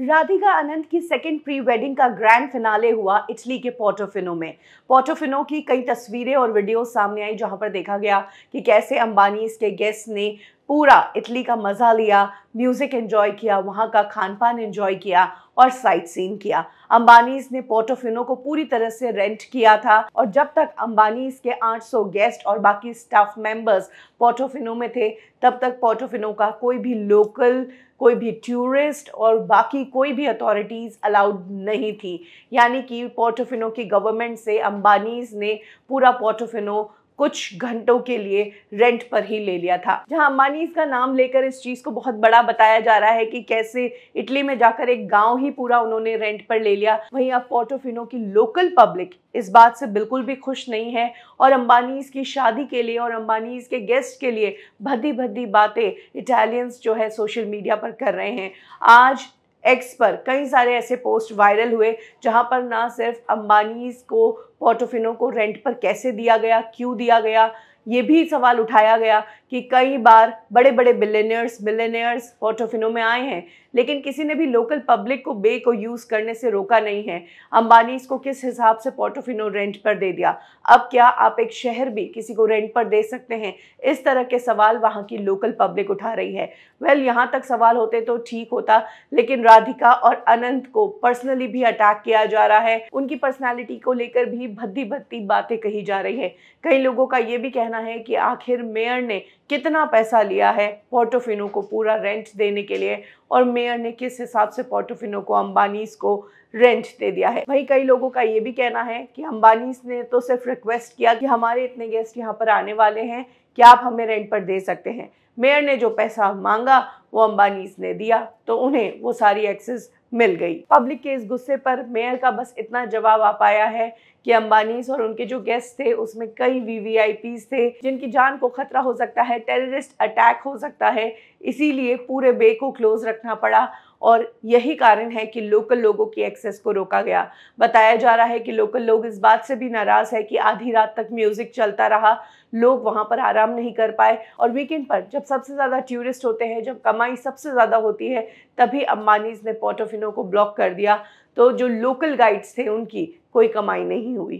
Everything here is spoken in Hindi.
राधिका अनंत की सेकेंड प्री वेडिंग का ग्रैंड फिनाले हुआ इटली के पोर्टोफिनो में। पोर्टोफिनो की कई तस्वीरें और वीडियो सामने आई, जहाँ पर देखा गया कि कैसे अंबानी इसके गेस्ट ने पूरा इटली का मज़ा लिया म्यूज़िक एंजॉय किया, वहाँ का खान पान एंजॉय किया और साइट सीन किया। अंबानीज ने पोर्टोफिनो को पूरी तरह से रेंट किया था और जब तक अंबानीज के 800 गेस्ट और बाकी स्टाफ मेंबर्स पोर्टोफिनो में थे, तब तक पोर्टोफिनो का कोई भी लोकल कोई भी टूरिस्ट और बाकी कोई भी अथॉरिटीज़ अलाउड नहीं थी। यानी कि पोर्टोफिनो की गवर्नमेंट से अंबानीज ने पूरा पोर्टोफिनो कुछ घंटों के लिए रेंट पर ही ले लिया था। जहाँ अंबानी का नाम लेकर इस चीज़ को बहुत बड़ा बताया जा रहा है कि कैसे इटली में जाकर एक गाँव ही पूरा उन्होंने रेंट पर ले लिया। वहीं अब पोर्टोफिनो की लोकल पब्लिक इस बात से बिल्कुल भी खुश नहीं है और अंबानी की शादी के लिए और अंबानी के गेस्ट के लिए भद्दी भद्दी बातें इटालियंस जो है सोशल मीडिया पर कर रहे हैं। आज एक्स पर कई सारे ऐसे पोस्ट वायरल हुए, जहाँ पर ना सिर्फ़ अंबानी को पोर्टोफिनो को रेंट पर कैसे दिया गया, क्यों दिया गया, ये भी सवाल उठाया गया कि कई बार बड़े बड़े बिलेनियर्स मिलेनियर्स पोर्टोफिनो में आए हैं लेकिन किसी ने भी लोकल पब्लिक को बे को यूज़ करने से रोका नहीं है। अंबानी इसको किस हिसाब से पोर्टोफिनो रेंट पर दे दिया? अब क्या आप एक शहर भी किसी को रेंट पर दे सकते हैं? इस तरह के सवाल वहाँ की लोकल पब्लिक उठा रही है। वेल well, यहाँ तक सवाल होते तो ठीक होता लेकिन राधिका और अनंत को पर्सनली भी अटैक किया जा रहा है। उनकी पर्सनैलिटी को लेकर भी भद्दी भद्दी बातें कही जा रही है। कई लोगों का ये भी कहना है कि आखिर मेयर ने कितना पैसा लिया है पोर्टोफिनो को पूरा रेंट देने के लिए? और मेयर ने किस हिसाब से पोर्टोफिनो को अंबानीज को रेंट दे दिया है? वहीं कई लोगों का ये भी कहना है कि अंबानीज ने तो सिर्फ़ रिक्वेस्ट किया कि हमारे इतने गेस्ट यहाँ पर आने वाले हैं, क्या आप हमें रेंट पर दे सकते हैं? मेयर ने जो पैसा मांगा, वो अंबानीज ने दिया तो उन्हें वो सारी एक्सेस मिल गई। पब्लिक के इस गुस्से पर मेयर का बस इतना जवाब आ पाया है कि अंबानीस और उनके जो गेस्ट थे, उसमें कई वी थे, जिनकी जान को खतरा हो सकता है टेररिस्ट अटैक हो सकता है। इसीलिए पूरे बे को क्लोज रखना पड़ा और यही कारण है कि लोकल लोगों की एक्सेस को रोका गया। बताया जा रहा है कि लोकल लोग इस बात से भी नाराज़ है कि आधी रात तक म्यूज़िक चलता रहा, लोग वहाँ पर आराम नहीं कर पाए और वीकेंड पर जब सबसे ज़्यादा टूरिस्ट होते हैं, जब कमाई सबसे ज़्यादा होती है, तभी अम्बानीज ने पोर्टोफिनो को ब्लॉक कर दिया। तो जो लोकल गाइड्स थे उनकी कोई कमाई नहीं हुई।